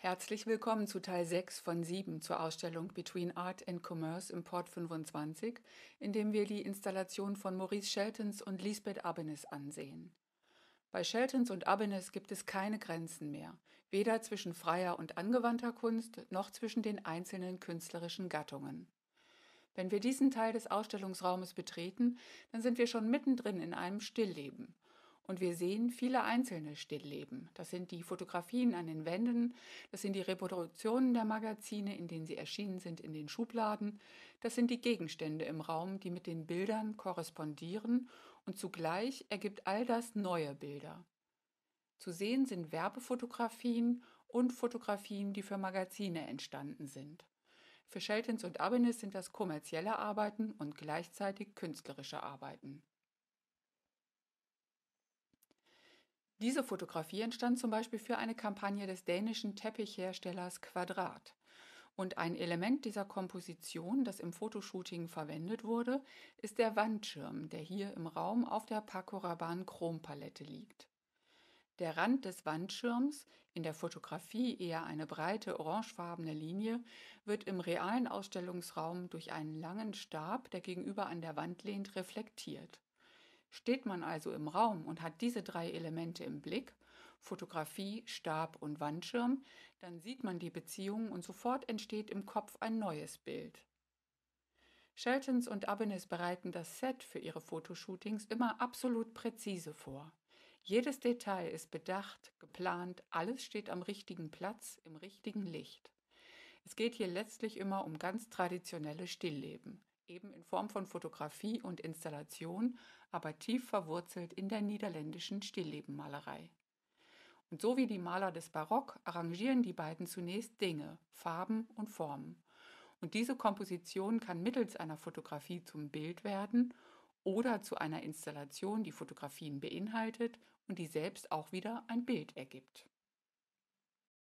Herzlich willkommen zu Teil 6 von 7 zur Ausstellung Between Art and Commerce im Port 25, in dem wir die Installation von Maurice Sheltons und Lisbeth Abenes ansehen. Bei Sheltons und Abenes gibt es keine Grenzen mehr, weder zwischen freier und angewandter Kunst noch zwischen den einzelnen künstlerischen Gattungen. Wenn wir diesen Teil des Ausstellungsraumes betreten, dann sind wir schon mittendrin in einem Stillleben und wir sehen viele einzelne Stillleben. Das sind die Fotografien an den Wänden, das sind die Reproduktionen der Magazine, in denen sie erschienen sind, in den Schubladen, das sind die Gegenstände im Raum, die mit den Bildern korrespondieren und zugleich ergibt all das neue Bilder. Zu sehen sind Werbefotografien und Fotografien, die für Magazine entstanden sind. Für Sheltons und Abenes sind das kommerzielle Arbeiten und gleichzeitig künstlerische Arbeiten. Diese Fotografie entstand zum Beispiel für eine Kampagne des dänischen Teppichherstellers Quadrat. Und ein Element dieser Komposition, das im Fotoshooting verwendet wurde, ist der Wandschirm, der hier im Raum auf der Paco Rabanne Chrompalette liegt. Der Rand des Wandschirms, in der Fotografie eher eine breite orangefarbene Linie, wird im realen Ausstellungsraum durch einen langen Stab, der gegenüber an der Wand lehnt, reflektiert. Steht man also im Raum und hat diese drei Elemente im Blick, Fotografie, Stab und Wandschirm, dann sieht man die Beziehung und sofort entsteht im Kopf ein neues Bild. Sheltons und Abenes bereiten das Set für ihre Fotoshootings immer absolut präzise vor. Jedes Detail ist bedacht, geplant, alles steht am richtigen Platz, im richtigen Licht. Es geht hier letztlich immer um ganz traditionelle Stillleben eben in Form von Fotografie und Installation, aber tief verwurzelt in der niederländischen Stilllebenmalerei. Und so wie die Maler des Barock arrangieren die beiden zunächst Dinge, Farben und Formen. Und diese Komposition kann mittels einer Fotografie zum Bild werden oder zu einer Installation, die Fotografien beinhaltet und die selbst auch wieder ein Bild ergibt.